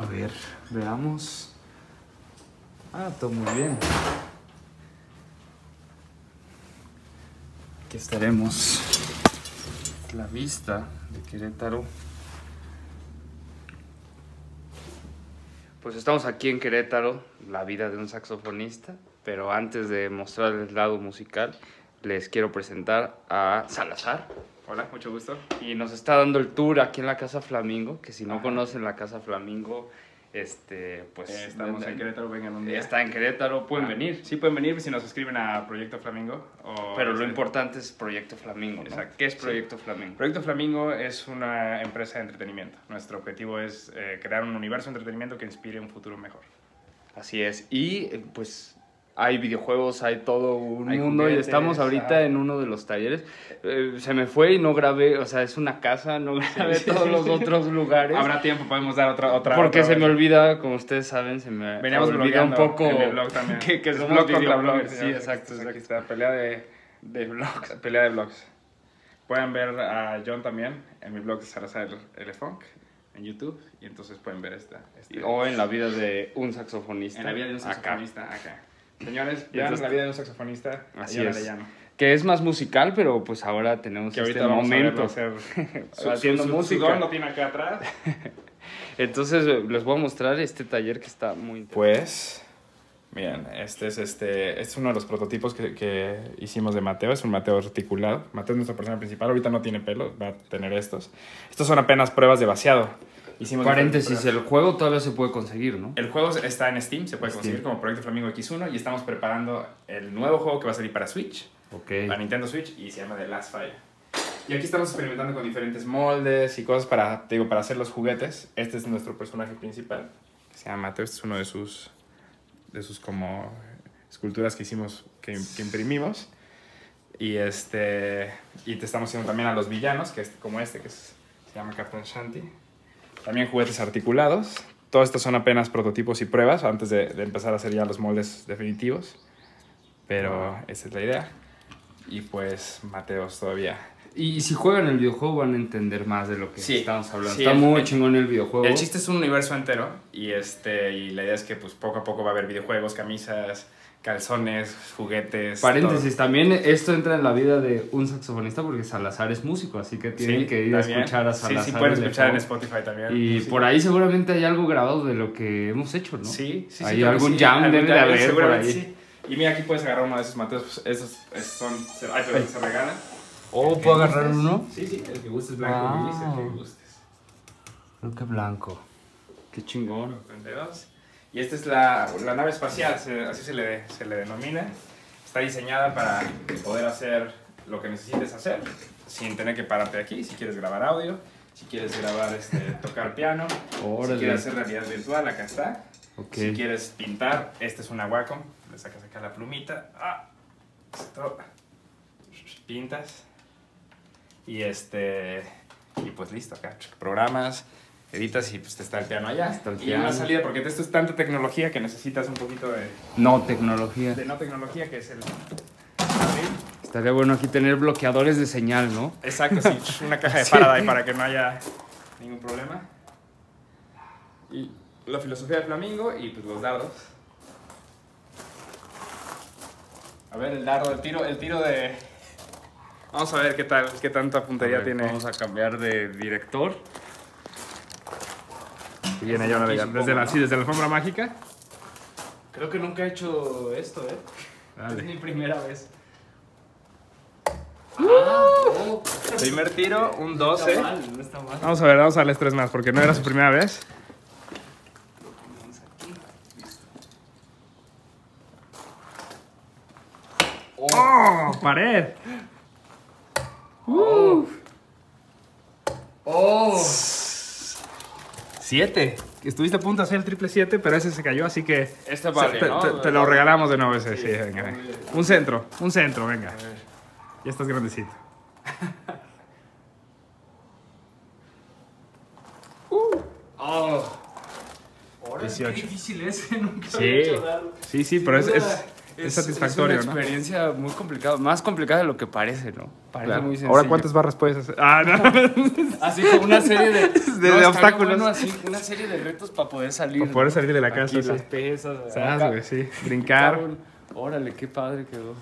A ver, veamos. Ah, todo muy bien. Aquí estaremos. La vista de Querétaro. Pues estamos aquí en Querétaro, la vida de un saxofonista, pero antes de mostrar el lado musical, les quiero presentar a Salazar. Hola, mucho gusto. Y nos está dando el tour aquí en la Casa Flamingo, que si no Ajá. conocen la Casa Flamingo, este, pues... Eh, estamos en Querétaro, vengan un día. Está en Querétaro, pueden Ah, venir. Sí, pueden venir si nos escriben a Proyecto Flamingo. o- Pero lo sí. importante es Proyecto Flamingo, ¿no? Exacto, ¿Qué es sí. Proyecto Flamingo? Proyecto Flamingo es una empresa de entretenimiento. Nuestro objetivo es eh, crear un universo de entretenimiento que inspire un futuro mejor. Así es. Y eh, pues hay videojuegos, hay todo un Hay mundo y juguetes, estamos ahorita ajá. en uno de los talleres. Eh, se me fue y no grabé, o sea, es una casa, no grabé sí, todos sí. los otros lugares. Habrá tiempo, podemos dar otra. otra porque otra se me vez. olvida, como ustedes saben, se me Veníamos olvida un poco en el blog también. que, que Es somos blog contra blog, Sí, ya, exacto, Aquí exacto. está, pelea de, De blogs. pelea de blogs. Pueden ver a John también en mi blog de Salazar L. Funk en YouTube. Y entonces pueden ver esta. este- O en la vida de un saxofonista. En la vida de un acá. saxofonista acá. Señores, vean entonces- la vida de un saxofonista. Así es. Arellano. Que es más musical, pero pues ahora tenemos Que este momento. hacer Haciendo su, su- música. Su don lo tiene acá atrás. Entonces les voy a mostrar este taller que está muy interesante. Pues, miren, este es, este, este es uno de los prototipos que, que hicimos de Mateo. Es un Mateo articulado. Mateo es nuestra persona principal. Ahorita no tiene pelo, va a tener estos. Estos son apenas pruebas de vaciado. Hicimos Paréntesis, diferentes el juego todavía se puede conseguir, ¿no? El juego está en Steam, se puede Steam. conseguir como Proyecto Flamingo X1 y estamos preparando el nuevo juego que va a salir para Switch, Ok. para Nintendo Switch y se llama The Last Fire. Y aquí estamos experimentando con diferentes moldes y cosas para, te digo, para hacer los juguetes. Este es nuestro personaje principal, que se llama Mateo. Este es uno de sus, de sus como esculturas que hicimos, que, que imprimimos. Y, este, y te estamos haciendo también a los villanos, que es como este, que es- se llama Captain Shanty. También juguetes articulados. Todos estos son apenas prototipos y pruebas antes de, de empezar a hacer ya los moldes definitivos. Pero esa es la idea. Y pues Mateos todavía. Y si juegan el videojuego van a entender más de lo que Sí, estamos hablando. sí, Está el- muy el- chingón el videojuego. El chiste es un universo entero y, este, y la idea es que pues, poco a poco va a haber videojuegos, camisas, calzones, juguetes. Paréntesis, también esto entra en la vida de un saxofonista porque Salazar es músico, así que tienen Sí, que ir a escuchar a Salazar. Sí, sí, pueden escuchar en. Spotify también. Y Sí. por ahí seguramente hay algo grabado de lo que hemos hecho, ¿no? Sí, sí, sí. Hay que algún sí, jam algún debe de haber por seguramente ahí. sí. Y mira, aquí puedes agarrar uno de esos mateos. pues, esos es- son. Se, ay, perdón, se regalan. ¿O que puedo agarrar gustes. uno? Sí, sí, el que gustes blanco, gris, el que gustes. Creo que blanco. Qué chingón. 32. Y esta es la, la nave espacial, se- así se le, se le denomina. Está diseñada para poder hacer lo que necesites hacer sin tener que pararte aquí. Si quieres grabar audio, si quieres grabar, este, tocar piano, si Órale. quieres hacer realidad virtual, acá está. Ok. Si quieres pintar, este es una Wacom. Le sacas acá la plumita. Ah, esto. Pintas. Y este. Y pues listo, acá. Programas, editas y pues te está el piano allá. Está el y piano. una salida, porque esto es tanta tecnología que necesitas un poquito de, No tecnología. de no tecnología, que es el. Estaría bueno aquí tener bloqueadores de señal, ¿no? Exacto, sí. Una caja de Sí. Faraday para que no haya ningún problema. Y la filosofía de Flamingo y pues los dardos. A ver, el dardo, el tiro, el tiro de... Vamos a ver qué tal, qué tanta puntería ver, tiene. Vamos a cambiar de director. Y viene John Desde la, ¿no? sí, desde la alfombra mágica. Creo que nunca he hecho esto, ¿eh? Dale. Es mi primera vez. Primer tiro, un No 12. está mal, no está mal. Vamos a ver, vamos a darles tres más, porque no era su primera vez. ¡Oh! ¡Pared! 7. Estuviste a punto de hacer el triple 7, pero ese se cayó, así que. Este vale, se, te, ¿no? te, te, lo regalamos de nuevo ese. Sí, sí venga. Un centro, un centro, venga. Ya estás grandecito. uh. oh. Ahora, qué difícil es, nunca sí. He hecho, sí, sí, pero es, es es satisfactorio, Es una ¿no? experiencia muy complicada, más complicada de lo que parece, ¿no? Parece Claro. muy sencillo. Ahora, ¿cuántas barras puedes hacer? Ah, no. Así como una serie de, de obstáculos. bueno así, una serie de retos para poder salir. Para poder ¿no? salir de la Aquí casa, las sí. pesas. Güey, sí. Brincar. Cabrón. Órale, qué padre quedó.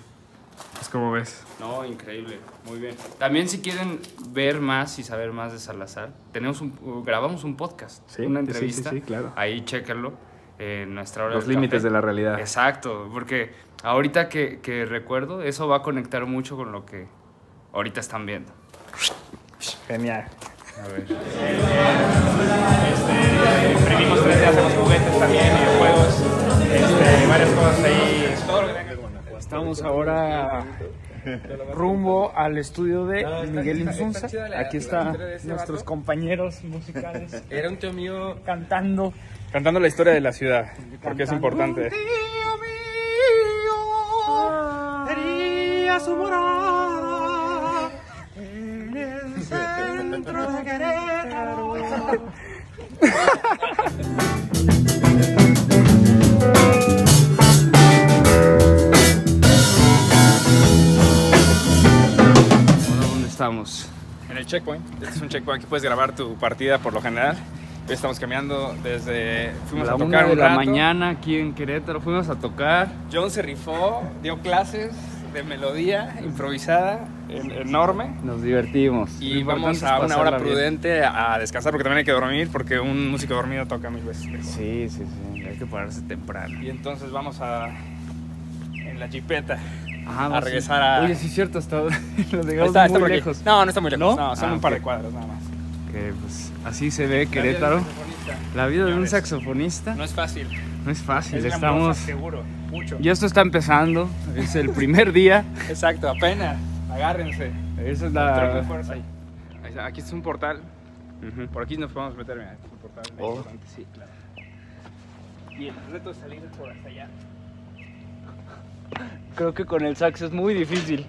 Pues como ves. No, increíble, muy bien. También si quieren ver más y saber más de Salazar, tenemos un, grabamos un podcast, Sí, una sí, sí, entrevista. sí, claro. Ahí chéquenlo en nuestra hora Los límites de la realidad. Exacto, porque ahorita que, que recuerdo, eso va a conectar mucho con lo que ahorita están viendo. Genial. A ver. Este, imprimimos 3D, hacemos juguetes también, videojuegos, este, varias cosas ahí. Todo lo que tenga. Estamos ahora rumbo al estudio de Miguel Insunza. Aquí están nuestros compañeros musicales Era un tío mío cantando. cantando la historia de la ciudad, porque es importante. Sería su morada en el centro de Querétaro. ¿dónde estamos? En el checkpoint, este es un checkpoint, aquí puedes grabar tu partida por lo general. Hoy estamos caminando desde, fuimos a a la tocar una de un la rato. mañana aquí en Querétaro fuimos a tocar. John se rifó, dio clases de melodía improvisada en- enorme. Nos divertimos. Y vamos a una hora pasarla bien. prudente a descansar porque también hay que dormir porque un músico dormido toca mil veces. mejor. Sí, sí, sí. Hay que pararse temprano. Y entonces vamos a en la. Ajá, a regresar a- Oye, sí es cierto, hasta lo dejamos está, muy lejos. No, no está muy lejos. ¿No? No, son Ah, un par de cuadros nada más. Que, pues, así se ve Querétaro. La vida de un saxofonista No es fácil. no es fácil. Es Estamos. seguro, mucho. Y esto está empezando. Es el primer día. Exacto, apenas. Agárrense. Esa es la. fuerza. Ahí está, Aquí es un portal. Por aquí nos podemos meter, mira, este es un portal Oh. importante, sí, claro. Y el reto es salir por hasta allá. Creo que con el sax es muy difícil.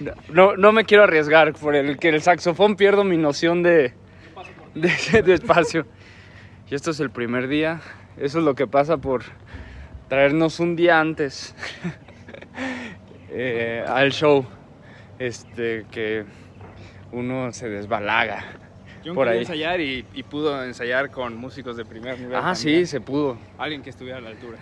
No, no, no me quiero arriesgar por el que el saxofón pierdo mi noción de, de, de espacio. Y esto es el primer día. Eso es lo que pasa por traernos un día antes eh, al show. Este, que uno se desbalaga. Yo Por ahí. ensayar y, y pudo ensayar con músicos de primer nivel. Ah, también. sí, se pudo. Alguien que estuviera a la altura.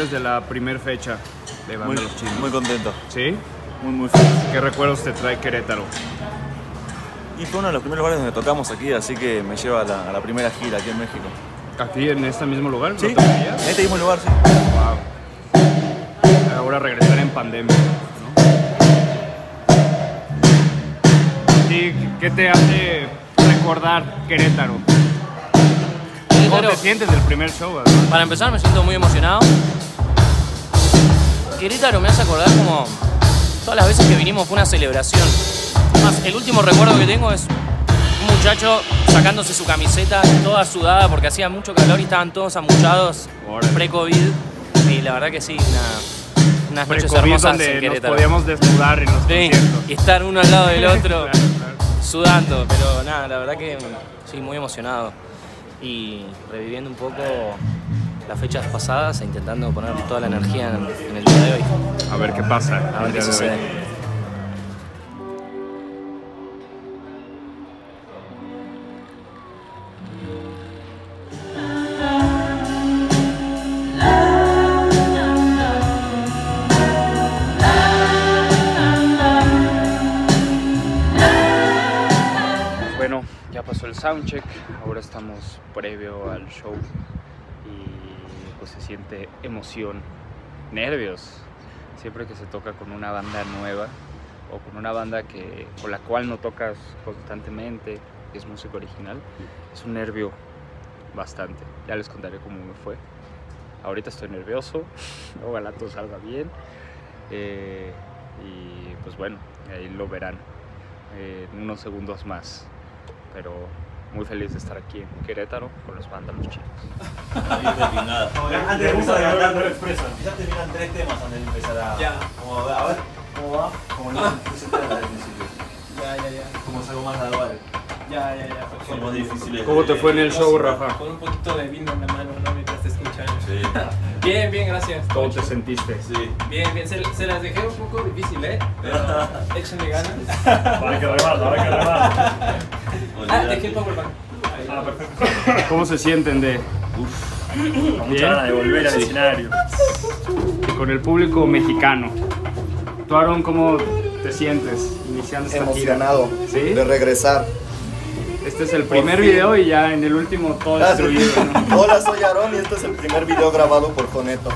¿Cómo te sientes de la primera fecha de Banda Muy, Los Chinos? muy contento, ¿Sí? muy muy feliz. ¿Qué recuerdos te trae Querétaro? Y fue uno de los primeros lugares donde tocamos aquí, así que me lleva a la, a la primera gira aquí en México. ¿Aquí en este mismo lugar? Sí, en este mismo lugar, sí. Wow. Ahora regresar en pandemia, ¿no? Sí, ¿qué te hace recordar Querétaro? ¿Cómo Querétaro, te sientes del primer show? verdad? para empezar me siento muy emocionado. Querétaro me hace acordar como todas las veces que vinimos fue una celebración. Más, el último recuerdo que tengo es un muchacho sacándose su camiseta toda sudada porque hacía mucho calor y estaban todos amuchados pre-COVID. Y la verdad que sí, una- unas noches hermosas en donde nos podíamos desnudar en los Sí, y estar uno al lado del otro Claro, claro. sudando, pero nada, la verdad que sí, muy emocionado. Y reviviendo un poco las fechas pasadas e intentando poner toda la energía en, en el día de hoy. A ver qué pasa. A ver qué sucede. Bueno, ya pasó el soundcheck, ahora estamos previo al show pues se siente emoción, nervios, siempre que se toca con una banda nueva o con una banda que, con la cual no tocas constantemente, que es música original, es un nervio bastante. Ya les contaré cómo me fue. Ahorita estoy nervioso, ojalá todo salga bien. eh, y pues bueno, ahí lo verán eh, en unos segundos más pero muy feliz de estar aquí en Querétaro con los vándalos chinos. Antes de empezar a cantar, quizás terminan tres temas antes de empezar a. Ya. Como, a ver, ¿cómo va? Como al principio. Ya, ya, ya. Como es algo más gradual. Ya, ya, ya. Son más difíciles. ¿Cómo te fue en el show, Rafa? Con un poquito de vino en la mano, ¿no? Mientras te escuchan. Sí, Bien, bien, gracias. ¿Cómo te sentiste? sí. Bien, bien. Se, se las dejé un poco difícil, ¿eh? Pero échenle ganas. Para que remata, para que remata. Ah, dejé el powerbank. Ah, perfecto. ¿Cómo se sienten de Con mucha ganas de volver al escenario. con el público mexicano? Tú, Aaron, ¿cómo te sientes iniciando esta emocionado gira? ¿Sí? de regresar. Este es el primer video y ya en el último todo destruido, ¿no? Hola, soy Aaron y este es el primer video grabado por Joneto.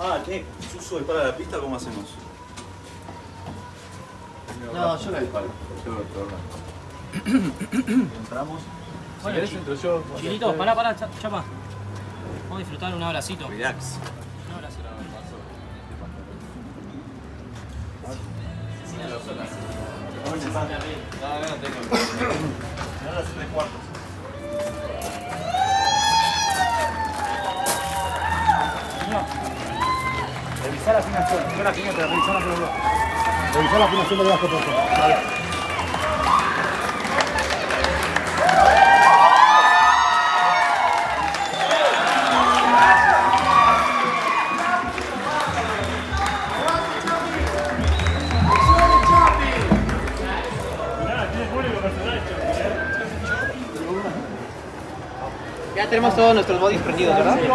Ah, ¿qué? ¿Suso dispara la pista o cómo hacemos? No, yo la disparo. Entramos. Bueno, Chilitos, pará, pará, cha- chapa. Vamos a disfrutar un abracito. Relax. Un abrazo. Ahora hace tres cuartos. Revisar la afinación. Yo la afinación, revisar la afinación. Revisar la afinación de las proporciones. Vale. Tenemos todos nuestros bodies prendidos, ¿verdad? Muy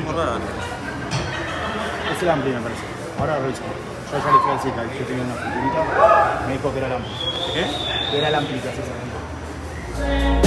rara. Es el ampli, me parece. Ahora reviso. Yo ya le fui al Zika, yo tenía una futurita. Me dijo que era el ampli. ¿Qué? Que era el ampli que hacía esa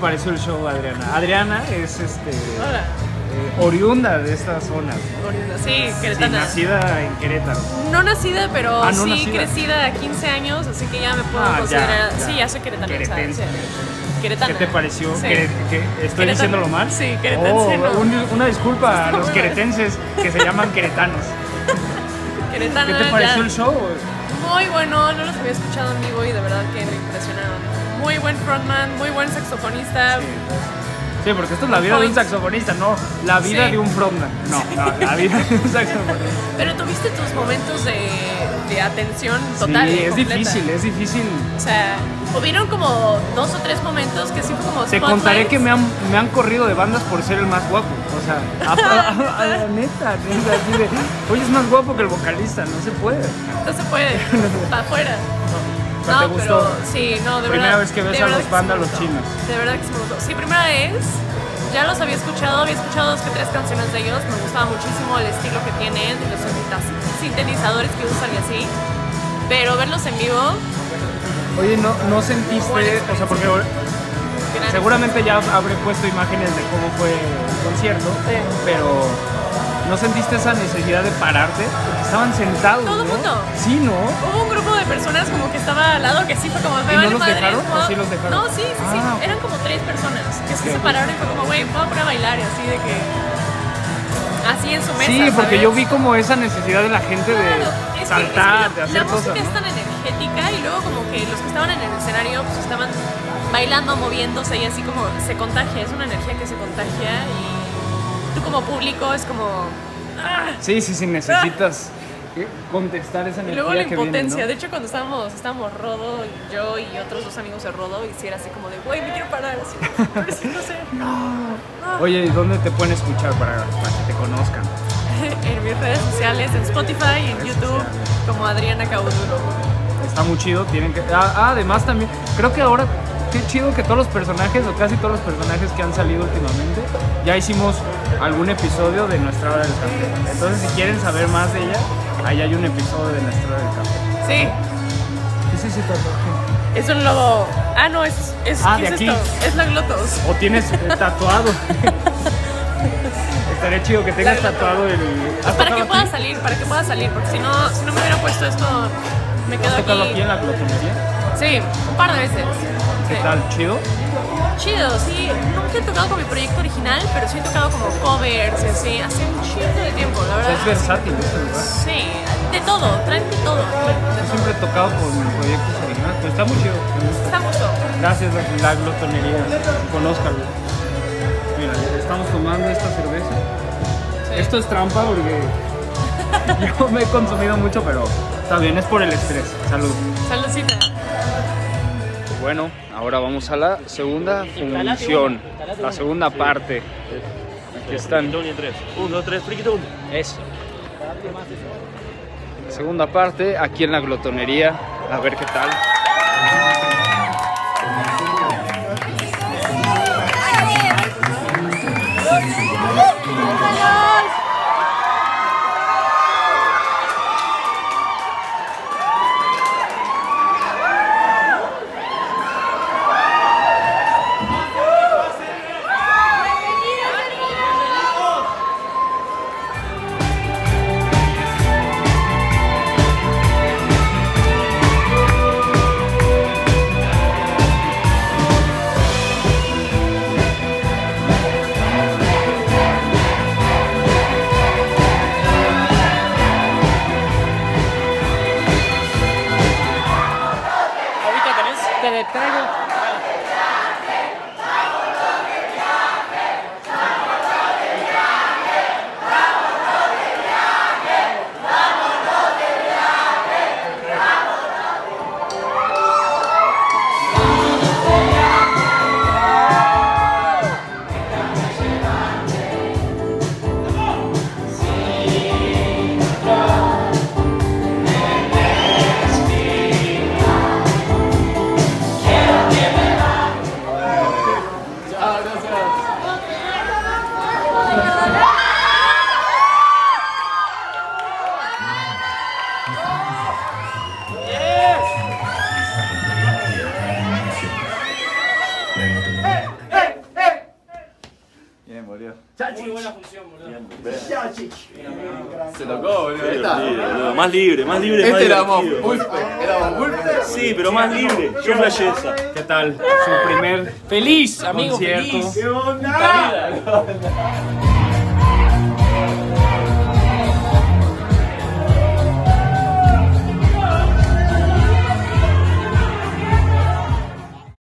pareció el show, Adriana? Adriana es este, eh, oriunda de estas zonas, ¿no? Sí, Sí, queretana. nacida en Querétaro. No nacida, pero Ah, no sí nacida. crecida a 15 años, así que ya me puedo Ah, considerar. ya. Sí, ya soy queretana. Queretense. ¿Qué te pareció? Sí. ¿Quere- que- ¿Estoy diciéndolo mal? Sí, queretense, Oh, no. un- una disculpa a los queretenses que se llaman queretanos. Queretana, ¿Qué te pareció ya. el show? Muy bueno, no los había escuchado en vivo y de verdad que me impresionaron. Muy buen frontman, muy buen saxofonista. Sí, porque esto es la vida de un saxofonista, no la vida Sí. de un frontman. No, no, la vida de un saxofonista. Pero tuviste tus momentos de, de atención total. sí, y es difícil, es difícil. O sea, hubieron como dos o tres momentos que sí fue como Te contaré que me han, me han corrido de bandas por ser el más guapo. O sea, a, a- la neta, neta, así de, oye, es más guapo que el vocalista, no se puede. No se puede, para afuera. ¿Pero te No, gustó? pero sí, no, de Primera verdad. vez que ves de a los que sí Panda, me los gustó. chinos. De verdad que sí me gustó. Sí, primera vez. Ya los había escuchado, había escuchado dos que tres canciones de ellos. Me gustaba muchísimo el estilo que tienen, y los sintetiz- sintetizadores que usan y así. Pero verlos en vivo, Oye, ¿no, no sentiste, o sea, porque seguramente ya habré puesto imágenes de cómo fue el concierto, Sí. pero ¿no sentiste esa necesidad de pararte? Porque estaban sentados, Todo ¿no? mundo. Sí, ¿no? Hubo un grupo de personas como que estaba al lado que sí fue como me ¿Y no vale los madre, dejaron ¿no? o sí los dejaron? No, sí, sí, sí. Ah. Eran como tres personas que se pararon y fue como, güey, vamos a poner a bailar y así de que. Así en su mesa. Sí, porque ¿sabes? yo vi como esa necesidad de la gente Claro, de es que- saltar, es que de hacer la cosas, música ¿no? es tan energética y luego como que los que estaban en el escenario pues estaban bailando, moviéndose y así como se contagia, es una energía que se contagia y tú como público es como... ¡ah! Sí, sí, sí, necesitas contestar esa Y energía luego la que viene, impotencia. ¿no? De hecho, cuando estábamos, estábamos Rodo y yo y otros dos amigos de Rodo, y si era así como de, güey, me quiero parar. Así, pero sí, no sé. Oye, ¿y dónde te pueden escuchar para, para que te conozcan? en mis redes sociales, en Spotify, en YouTube, como Adriana Cauduro. Está muy chido, tienen que... Ah, ah, además también, creo que ahora, qué chido que todos los personajes, o casi todos los personajes que han salido últimamente, ya hicimos algún episodio de Nuestra Hora del Café. Entonces, si quieren saber más de ella, ahí hay un episodio de Nuestra Hora del Café. Sí, ¿Qué es ese tatuaje? es un logo. Ah, no, es, es, Ah, ¿qué de es aquí. esto? Es la Glotos. ¿O tienes eh, tatuado? Estaría chido que tengas tatuado el... ¿Has Para que pueda salir, para que pueda salir, porque si no, si no me hubiera puesto esto, me quedo ¿Has tocado aquí aquí. en la glotonería? Sí, un par de veces. ¿Qué Sí. tal? ¿Chido? Chido, sí. Nunca he tocado con mi proyecto original, pero sí he tocado como covers y así, hace un chingo de tiempo, la O sea, verdad. es versátil este lugar. Sí, de todo, traen de todo. Yo siempre he tocado con proyectos originales, pero está muy chido. Está justo. Gracias, la, la glotonería. Conózcalo. Mira, estamos tomando esta cerveza. Esto es trampa porque yo me he consumido mucho, pero está bien, es por el estrés. Salud. Saludcita. Bueno, ahora vamos a la segunda función, la segunda parte. Aquí están. Uno y tres. Uno, dos, tres, friquito uno. Eso. Segunda parte, aquí en la glotonería. A ver qué tal. Bien, boludo. Muy buena función, boludo. Se tocó, boludo. Sí, boludo. Más libre, más libre, Este más éramos. Wolfpack, éramos Wolfpack. Sí, pero más libre. Yo flashé esa. ¿Qué tal? Su primer Feliz, amigo, concierto. feliz. ¿Qué onda?